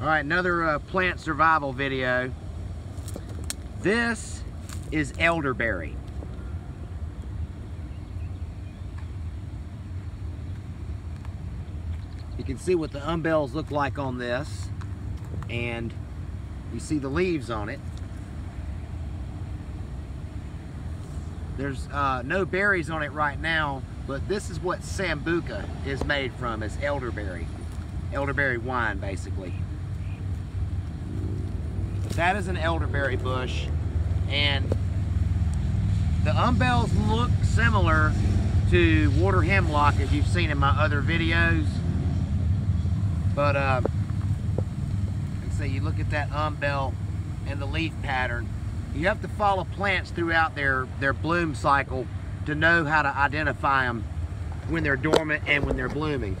All right, another uh, plant survival video. This is elderberry. You can see what the umbels look like on this and you see the leaves on it. There's uh, no berries on it right now, but this is what Sambuca is made from, is elderberry. Elderberry wine, basically. That is an elderberry bush, and the umbels look similar to water hemlock as you've seen in my other videos. But uh, let's see, you look at that umbel and the leaf pattern. You have to follow plants throughout their, their bloom cycle to know how to identify them when they're dormant and when they're blooming.